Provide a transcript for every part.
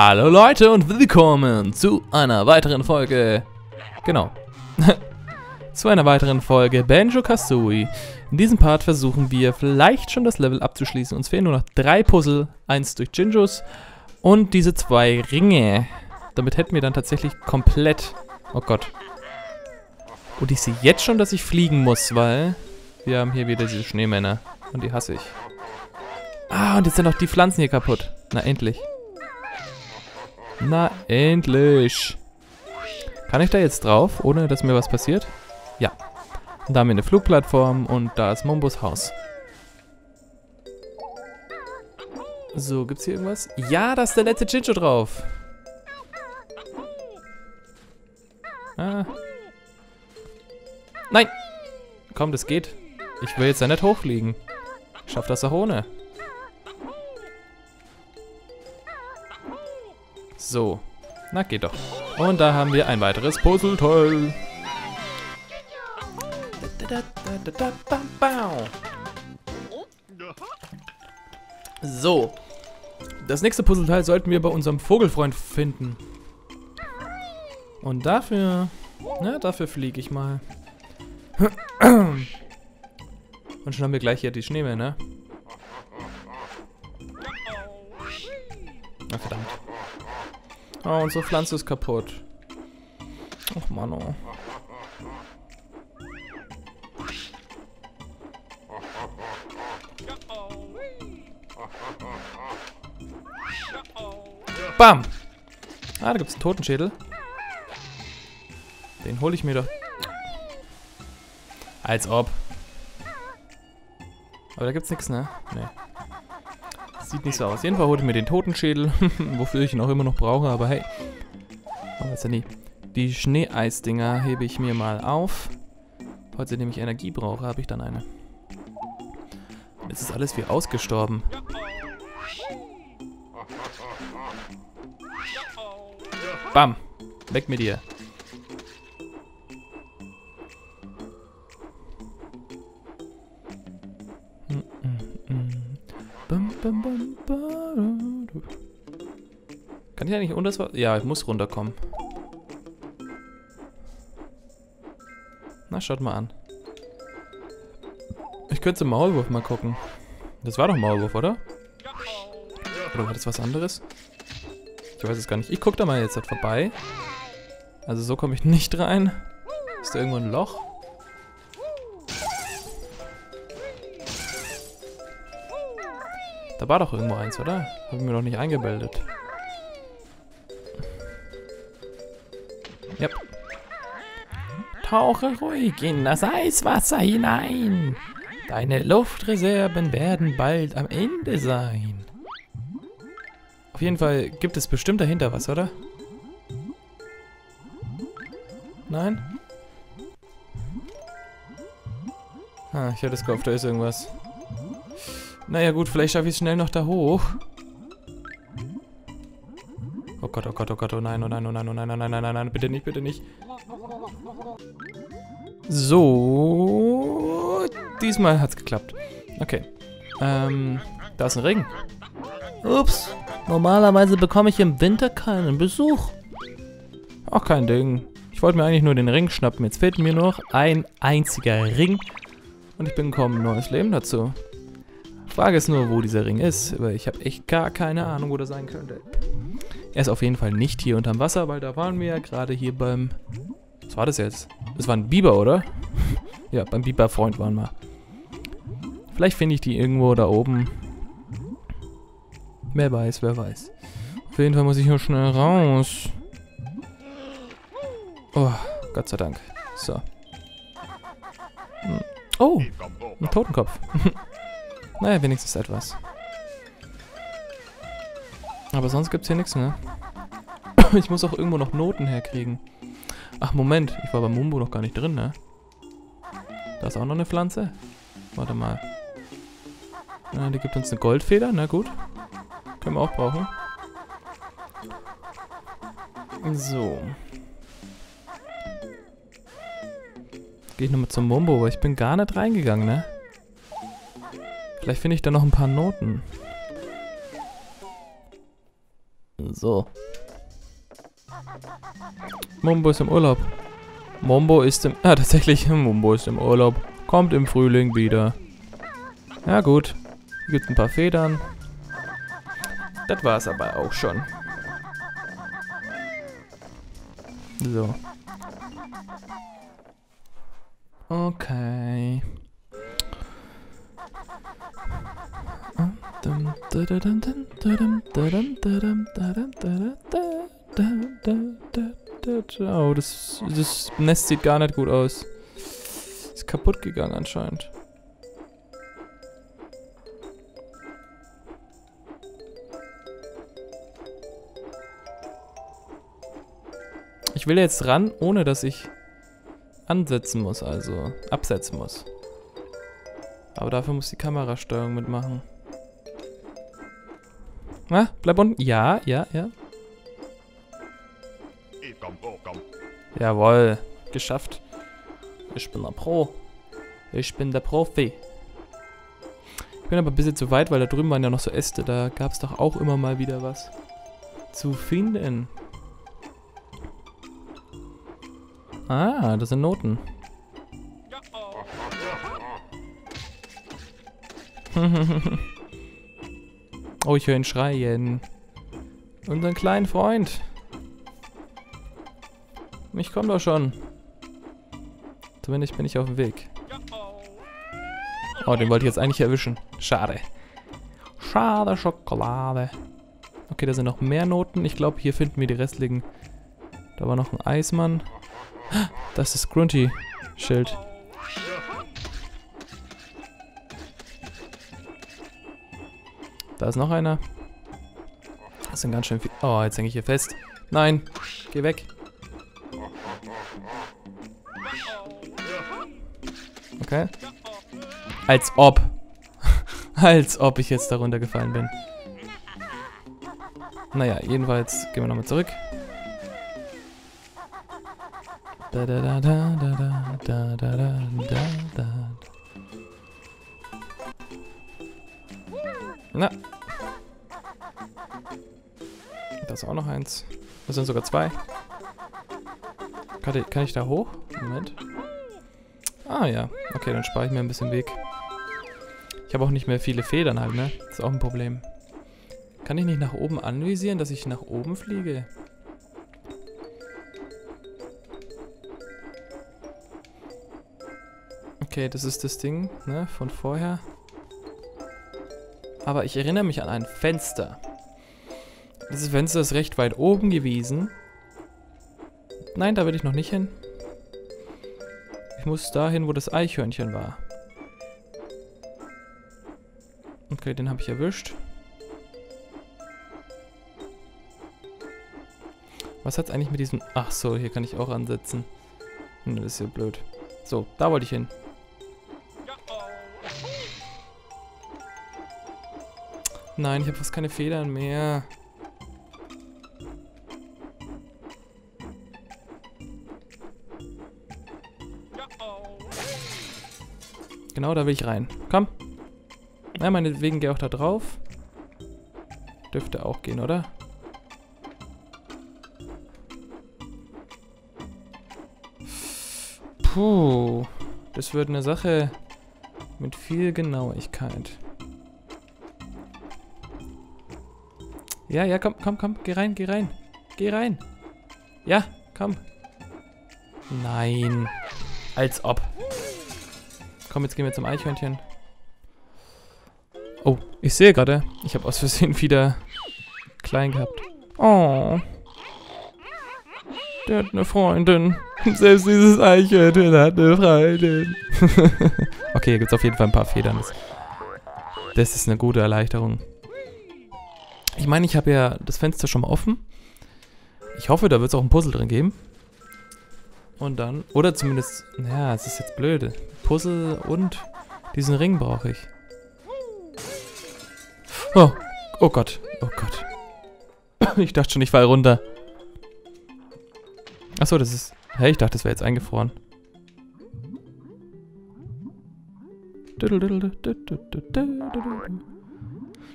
Hallo Leute und willkommen zu einer weiteren Folge. Genau. zu einer weiteren Folge Banjo Kazooie. In diesem Part versuchen wir vielleicht schon das Level abzuschließen. Uns fehlen nur noch drei Puzzle, eins durch Jinjos und diese zwei Ringe. Damit hätten wir dann tatsächlich komplett... Oh Gott. Und ich sehe jetzt schon, dass ich fliegen muss, weil wir haben hier wieder diese Schneemänner. Und die hasse ich. Ah, und jetzt sind auch die Pflanzen hier kaputt. Na, endlich. Na, endlich. Kann ich da jetzt drauf, ohne dass mir was passiert? Ja. Und da haben wir eine Flugplattform und da ist Mombos Haus. So, gibt's hier irgendwas? Ja, da ist der letzte Jinjo drauf. Ah. Nein! Komm, das geht. Ich will jetzt ja nicht hochfliegen. Ich schaff das auch ohne. So. Na, geht doch. Und da haben wir ein weiteres Puzzleteil. So. Das nächste Puzzleteil sollten wir bei unserem Vogelfreund finden. Und dafür... Na, dafür fliege ich mal. Und schon haben wir gleich hier die Schneemänner. Na Oh, unsere Pflanze ist kaputt. Och, Mann, oh. Bam! Ah, da gibt es einen Totenschädel. Den hole ich mir doch. Als ob. Aber da gibt's nichts, ne? Ne. Sieht nicht so aus. Jeden Fall hole ich mir den Totenschädel, wofür ich ihn auch immer noch brauche, aber hey. Oh, ist ja nie. Die Schneeeisdinger hebe ich mir mal auf. Falls ich nämlich Energie brauche, habe ich dann eine. Jetzt ist alles wie ausgestorben. Bam. Weg mit dir. Das Wasser? Ja, ich muss runterkommen. Na, schaut mal an. Ich könnte zum Maulwurf mal gucken. Das war doch Maulwurf, oder? Oder war das was anderes? Ich weiß es gar nicht. Ich gucke da mal jetzt halt vorbei. Also so komme ich nicht rein. Ist da irgendwo ein Loch? Da war doch irgendwo eins, oder? Haben wir noch nicht eingebildet. Yep. Tauche ruhig in das Eiswasser hinein. Deine Luftreserven werden bald am Ende sein. Auf jeden Fall gibt es bestimmt dahinter was, oder? Nein? Ah, ich hätte es gehofft, da ist irgendwas. Naja gut, vielleicht schaffe ich es schnell noch da hoch. Oh Gott, oh Gott, oh Gott, oh nein, oh nein, oh nein, oh nein, oh nein, nein, nein, nein, bitte nicht, bitte nicht. So. Diesmal hat es geklappt. Okay. Ähm, da ist ein Ring. Ups. Normalerweise bekomme ich im Winter keinen Besuch. Ach, kein Ding. Ich wollte mir eigentlich nur den Ring schnappen. Jetzt fehlt mir noch ein einziger Ring. Und ich bekomme ein neues Leben dazu. Frage ist nur, wo dieser Ring ist. Weil ich habe echt gar keine Ahnung, wo der sein könnte. Er ist auf jeden Fall nicht hier unterm Wasser, weil da waren wir ja gerade hier beim... Was war das jetzt? Das war ein Biber, oder? ja, beim Biberfreund waren wir. Vielleicht finde ich die irgendwo da oben. Wer weiß, wer weiß. Auf jeden Fall muss ich nur schnell raus. Oh, Gott sei Dank. So. Hm. Oh, ein Totenkopf. naja, wenigstens etwas. Aber sonst gibt es hier nichts, ne? ich muss auch irgendwo noch Noten herkriegen. Ach, Moment. Ich war bei Mumbo noch gar nicht drin, ne? Da ist auch noch eine Pflanze. Warte mal. Ja, die gibt uns eine Goldfeder. Na gut. Können wir auch brauchen. So. Gehe ich nochmal zum Mumbo, weil ich bin gar nicht reingegangen, ne? Vielleicht finde ich da noch ein paar Noten. So. Mumbo ist im Urlaub. Mumbo ist im... Ah, tatsächlich, Mumbo ist im Urlaub. Kommt im Frühling wieder. Ja gut. Hier gibt ein paar Federn. Das war's aber auch schon. So. Okay. Oh, das, das Nest sieht gar nicht gut aus. Ist kaputt gegangen anscheinend. Ich will jetzt ran, ohne dass ich ansetzen muss, also absetzen muss. Aber dafür muss die Kamerasteuerung mitmachen. Na, bleib unten. Ja, ja, ja. Jawohl, geschafft. Ich bin der Pro. Ich bin der Profi. Ich bin aber ein bisschen zu weit, weil da drüben waren ja noch so Äste. Da gab es doch auch immer mal wieder was zu finden. Ah, das sind Noten. oh, ich höre ihn schreien. Unseren kleinen Freund. Ich komme doch schon. Zumindest bin ich auf dem Weg. Oh, den wollte ich jetzt eigentlich erwischen. Schade. Schade Schokolade. Okay, da sind noch mehr Noten. Ich glaube, hier finden wir die restlichen. Da war noch ein Eismann. Das ist Grunty-Schild. Da ist noch einer. Das sind ganz schön viel. Oh, jetzt hänge ich hier fest. Nein, geh weg. Okay. Als ob. Als ob ich jetzt darunter gefallen bin. Naja, jedenfalls gehen wir nochmal zurück. Da da da da da da da da da da. Eins. Das sind sogar zwei. Kann ich, kann ich da hoch? Moment. Ah ja. Okay, dann spare ich mir ein bisschen Weg. Ich habe auch nicht mehr viele Federn halt, ne? Ist auch ein Problem. Kann ich nicht nach oben anvisieren, dass ich nach oben fliege? Okay, das ist das Ding, ne, von vorher. Aber ich erinnere mich an ein Fenster. Dieses Fenster ist recht weit oben gewesen. Nein, da will ich noch nicht hin. Ich muss dahin, wo das Eichhörnchen war. Okay, den habe ich erwischt. Was hat's eigentlich mit diesem... Ach so, hier kann ich auch ansetzen. Hm, das ist ja blöd. So, da wollte ich hin. Nein, ich habe fast keine Federn mehr. Genau, da will ich rein. Komm. Ja, meinetwegen gehe auch da drauf. Dürfte auch gehen, oder? Puh. Das wird eine Sache mit viel Genauigkeit. Ja, ja, komm, komm, komm. Geh rein, geh rein. Geh rein. Ja, komm. Nein. Als ob. Komm, jetzt gehen wir zum Eichhörnchen. Oh, ich sehe gerade, ich habe aus Versehen wieder klein gehabt. Oh. Der hat eine Freundin. Selbst dieses Eichhörnchen hat eine Freundin. okay, hier gibt es auf jeden Fall ein paar Federn. Das, ist eine gute Erleichterung. Ich meine, ich habe ja das Fenster schon mal offen. Ich hoffe, da wird es auch ein Puzzle drin geben. Und dann, oder zumindest, naja, es ist jetzt blöd. Puzzle und diesen Ring brauche ich. Oh, oh Gott, oh Gott. Ich dachte schon, ich fall runter. Achso, das ist... Hä, hey, ich dachte, das wäre jetzt eingefroren.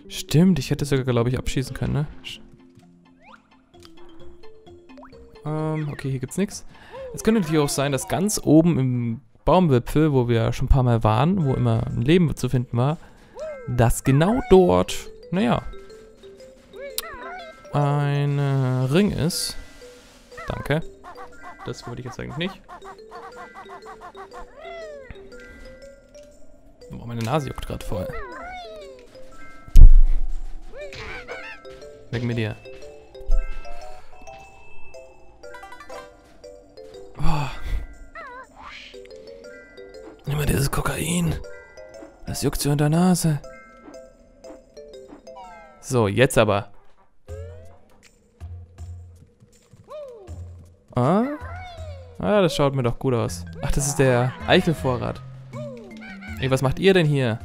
Stimmt, ich hätte sogar, glaube ich, abschießen können, ne? Ähm, okay, hier gibt's nichts. Es könnte natürlich auch sein, dass ganz oben im Baumwipfel, wo wir schon ein paar Mal waren, wo immer ein Leben zu finden war, dass genau dort, naja, ein äh, Ring ist. Danke. Das wollte ich jetzt eigentlich nicht. Oh, meine Nase juckt gerade voll. Weg mit dir. Nimm mal dieses Kokain. Das juckt so in der Nase. So, jetzt aber. Ah? Ah, das schaut mir doch gut aus. Ach, das ist der Eichelvorrat. Ey, was macht ihr denn hier?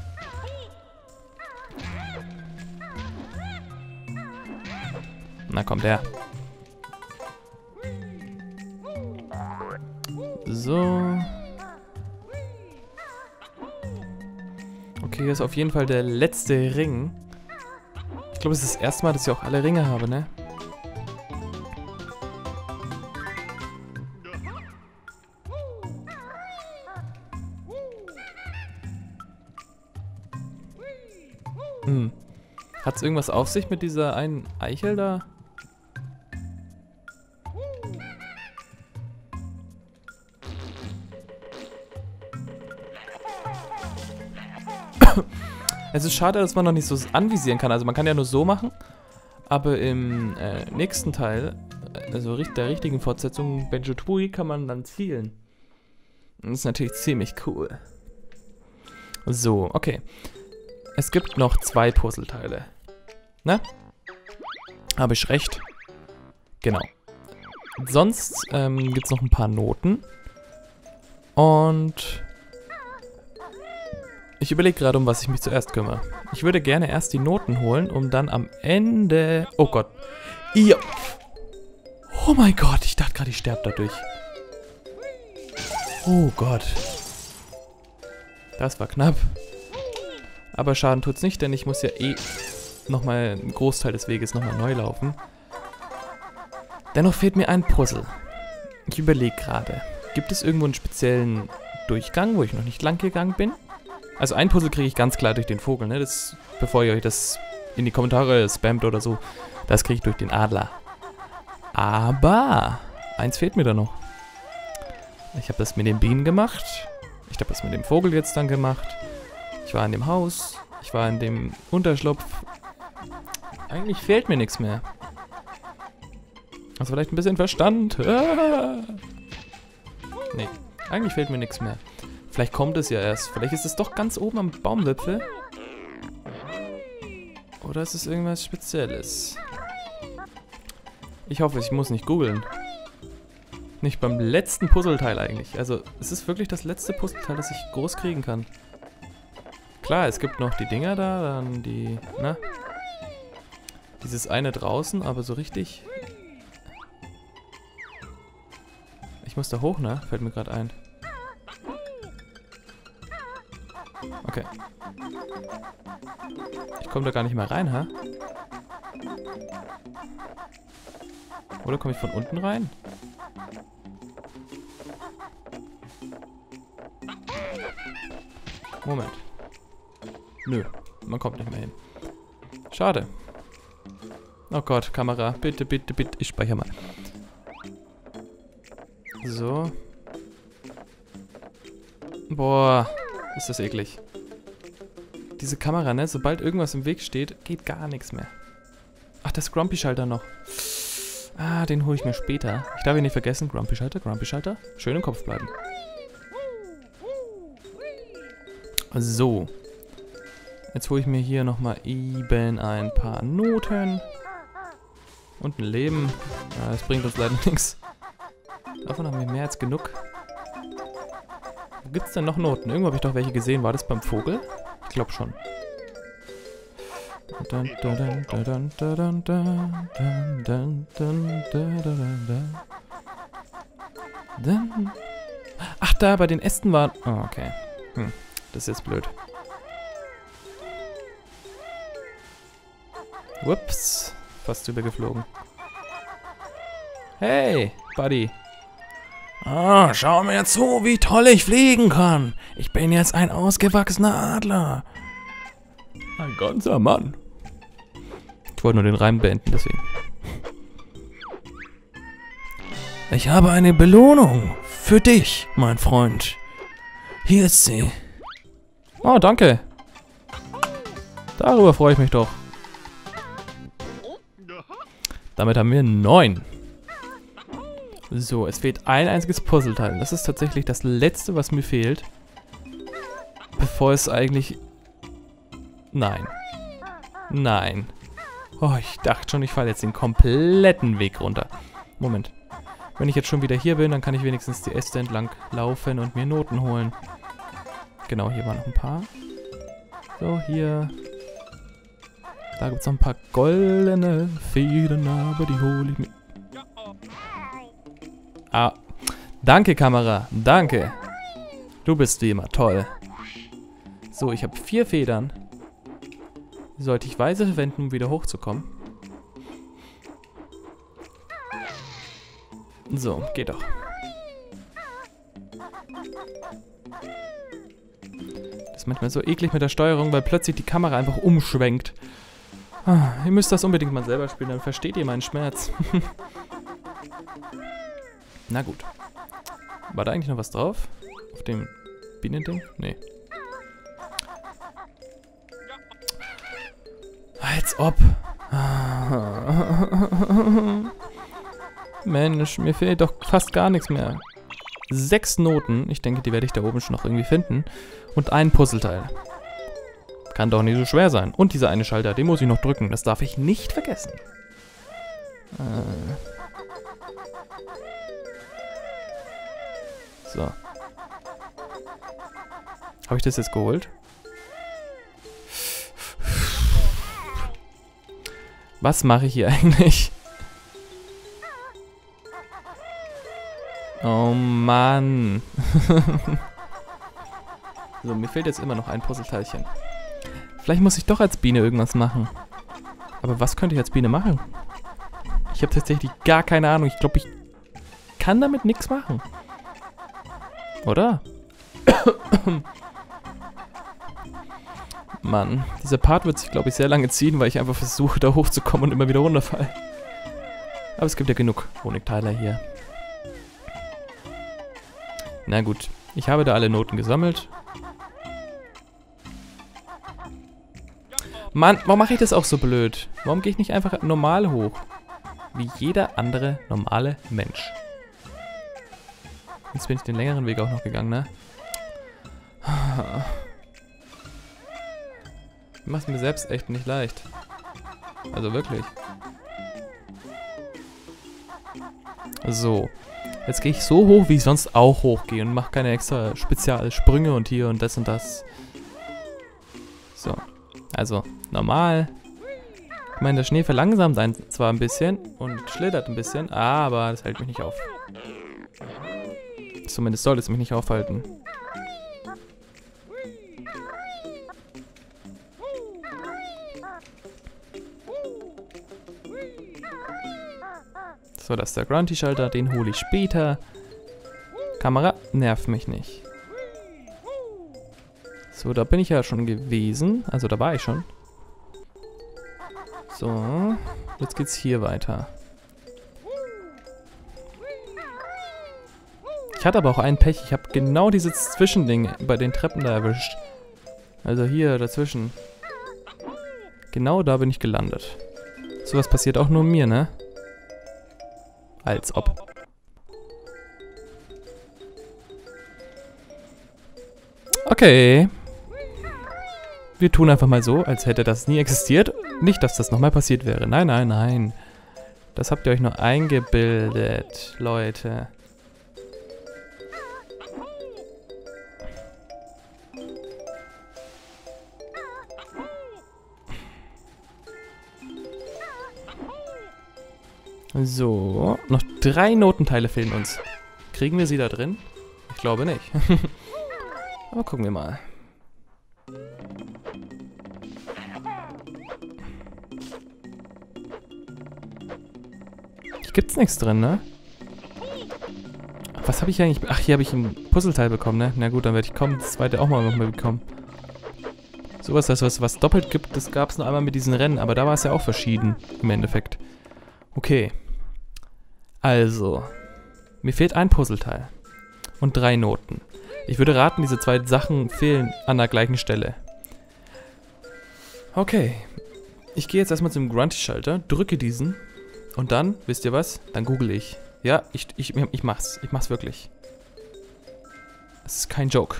Na, kommt her. So. Okay, hier ist auf jeden Fall der letzte Ring. Ich glaube, es ist das erste Mal, dass ich auch alle Ringe habe, ne? Hm. Hat es irgendwas auf sich mit dieser einen Eichel da? Es ist schade, dass man noch nicht so anvisieren kann. Also man kann ja nur so machen. Aber im äh, nächsten Teil, also der richtigen Fortsetzung, Benjo Tui, kann man dann zielen. Das ist natürlich ziemlich cool. So, okay. Es gibt noch zwei Puzzleteile. Ne? Habe ich recht? Genau. Sonst ähm, gibt es noch ein paar Noten. Und ich überlege gerade, um was ich mich zuerst kümmere. Ich würde gerne erst die Noten holen, um dann am Ende... Oh Gott. Ja. Oh mein Gott, ich dachte gerade, ich sterbe dadurch. Oh Gott. Das war knapp. Aber Schaden tut's nicht, denn ich muss ja eh nochmal einen Großteil des Weges nochmal neu laufen. Dennoch fehlt mir ein Puzzle. Ich überlege gerade. Gibt es irgendwo einen speziellen Durchgang, wo ich noch nicht lang gegangen bin? Also ein Puzzle kriege ich ganz klar durch den Vogel, ne? Das, bevor ihr euch das in die Kommentare spammt oder so, das kriege ich durch den Adler. Aber eins fehlt mir da noch. Ich habe das mit den Bienen gemacht. Ich habe das mit dem Vogel jetzt dann gemacht. Ich war in dem Haus. Ich war in dem Unterschlupf. Eigentlich fehlt mir nichts mehr. Also vielleicht ein bisschen Verstand. Ah. Nee, eigentlich fehlt mir nichts mehr. Vielleicht kommt es ja erst. Vielleicht ist es doch ganz oben am Baumwipfel. Oder ist es irgendwas Spezielles? Ich hoffe, ich muss nicht googeln. Nicht beim letzten Puzzleteil eigentlich. Also, es ist wirklich das letzte Puzzleteil, das ich groß kriegen kann. Klar, es gibt noch die Dinger da, dann die, ne? Dieses eine draußen, aber so richtig... Ich muss da hoch, ne? Fällt mir gerade ein. Okay. Ich komme da gar nicht mehr rein, hä? Oder komme ich von unten rein? Moment. Nö, man kommt nicht mehr hin. Schade. Oh Gott, Kamera. Bitte, bitte, bitte. Ich speichere mal. So. Boah, ist das eklig diese Kamera, ne? Sobald irgendwas im Weg steht, geht gar nichts mehr. Ach, das Grumpy-Schalter noch. Ah, den hole ich mir später. Ich darf ihn nicht vergessen. Grumpy-Schalter, Grumpy-Schalter. Schön im Kopf bleiben. So. Jetzt hole ich mir hier nochmal eben ein paar Noten. Und ein Leben. Ja, das bringt uns leider nichts. Davon haben wir mehr als genug. Gibt es denn noch Noten? Irgendwo habe ich doch welche gesehen. War das beim Vogel? Ich glaube schon. Ach, da bei den Ästen waren... Oh, okay. Hm, das ist jetzt blöd. Whoops. Fast übergeflogen. Hey, Buddy. Ah, schau mir zu, wie toll ich fliegen kann. Ich bin jetzt ein ausgewachsener Adler. Ein ganzer Mann. Ich wollte nur den Reim beenden, deswegen. Ich habe eine Belohnung für dich, mein Freund. Hier ist sie. Oh, danke. Darüber freue ich mich doch. Damit haben wir neun. So, es fehlt ein einziges Puzzleteil. Das ist tatsächlich das letzte, was mir fehlt. Bevor es eigentlich... Nein. Nein. Oh, ich dachte schon, ich falle jetzt den kompletten Weg runter. Moment. Wenn ich jetzt schon wieder hier bin, dann kann ich wenigstens die Äste entlang laufen und mir Noten holen. Genau, hier waren noch ein paar. So, hier. Da gibt es noch ein paar goldene Federn, aber die hole ich mir. Ah, danke Kamera, danke. Du bist wie immer toll. So, ich habe vier Federn. Sollte ich weise verwenden, um wieder hochzukommen? So, geht doch. Das ist manchmal so eklig mit der Steuerung, weil plötzlich die Kamera einfach umschwenkt. Ah, ihr müsst das unbedingt mal selber spielen, dann versteht ihr meinen Schmerz. Na gut. War da eigentlich noch was drauf? Auf dem Bienending? Nee. Als ob. Mensch, mir fehlt doch fast gar nichts mehr. Sechs Noten. Ich denke, die werde ich da oben schon noch irgendwie finden. Und ein Puzzleteil. Kann doch nicht so schwer sein. Und dieser eine Schalter, den muss ich noch drücken. Das darf ich nicht vergessen. Äh. So. Habe ich das jetzt geholt? Was mache ich hier eigentlich? Oh Mann. so, mir fehlt jetzt immer noch ein Puzzleteilchen. Vielleicht muss ich doch als Biene irgendwas machen. Aber was könnte ich als Biene machen? Ich habe tatsächlich gar keine Ahnung. Ich glaube, ich kann damit nichts machen. Oder? Mann, dieser Part wird sich, glaube ich, sehr lange ziehen, weil ich einfach versuche, da hochzukommen und immer wieder runterfall. Aber es gibt ja genug Honigteiler hier. Na gut, ich habe da alle Noten gesammelt. Mann, warum mache ich das auch so blöd? Warum gehe ich nicht einfach normal hoch? Wie jeder andere normale Mensch. Jetzt bin ich den längeren Weg auch noch gegangen, ne? Du machst mir selbst echt nicht leicht. Also wirklich. So. Jetzt gehe ich so hoch, wie ich sonst auch hochgehe und mache keine extra Spezialsprünge und hier und das und das. So. Also, normal. Ich meine, der Schnee verlangsamt ein, zwar ein bisschen und schlittert ein bisschen, aber das hält mich nicht auf. Zumindest soll es mich nicht aufhalten. So, das ist der Grunty-Schalter, den hole ich später. Kamera, nervt mich nicht. So, da bin ich ja schon gewesen. Also da war ich schon. So, jetzt geht's hier weiter. Hatte aber auch einen Pech. Ich habe genau dieses Zwischending bei den Treppen da erwischt. Also hier dazwischen. Genau da bin ich gelandet. Sowas passiert auch nur mir, ne? Als ob. Okay. Wir tun einfach mal so, als hätte das nie existiert. Nicht, dass das nochmal passiert wäre. Nein, nein, nein. Das habt ihr euch nur eingebildet, Leute. So, noch drei Notenteile fehlen uns. Kriegen wir sie da drin? Ich glaube nicht. Aber gucken wir mal. gibt's nichts drin, ne? Was habe ich eigentlich... Ach, hier habe ich ein Puzzleteil bekommen, ne? Na gut, dann werde ich kommen, das zweite auch mal noch mal bekommen. Sowas, das was, was doppelt gibt, das gab es nur einmal mit diesen Rennen, aber da war es ja auch verschieden, im Endeffekt. Okay. Also. Mir fehlt ein Puzzleteil. Und drei Noten. Ich würde raten, diese zwei Sachen fehlen an der gleichen Stelle. Okay. Ich gehe jetzt erstmal zum Grunty-Schalter, drücke diesen und dann, wisst ihr was? Dann google ich. Ja, ich, ich, ich mach's. Ich mach's wirklich. Es ist kein Joke.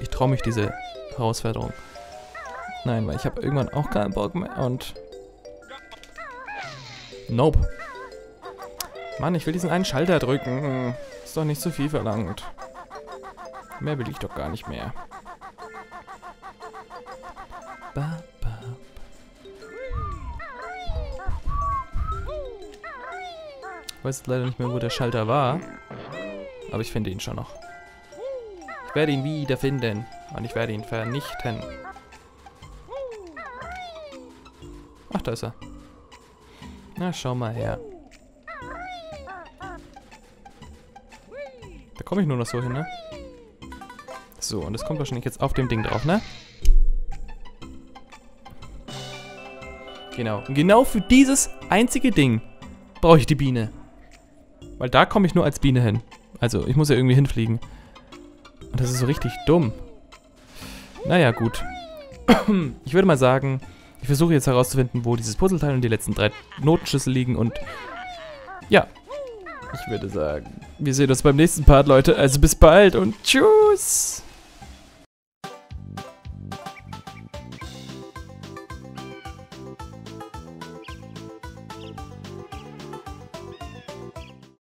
Ich traue mich diese Herausforderung. Nein, weil ich habe irgendwann auch keinen Bock mehr und... Nope. Mann, ich will diesen einen Schalter drücken. Ist doch nicht zu viel verlangt. Mehr will ich doch gar nicht mehr. Ba, ba. Ich weiß leider nicht mehr, wo der Schalter war. Aber ich finde ihn schon noch. Ich werde ihn wiederfinden. Und ich werde ihn vernichten. Ach, da ist er. Na, schau mal her. Komme ich nur noch so hin, ne? So, und das kommt wahrscheinlich jetzt auf dem Ding drauf, ne? Genau. Und genau für dieses einzige Ding brauche ich die Biene. Weil da komme ich nur als Biene hin. Also, ich muss ja irgendwie hinfliegen. Und das ist so richtig dumm. Naja, gut. Ich würde mal sagen, ich versuche jetzt herauszufinden, wo dieses Puzzleteil und die letzten drei Notenschlüssel liegen und... Ja. Ich würde sagen, wir sehen uns beim nächsten Part, Leute. Also bis bald und tschüss.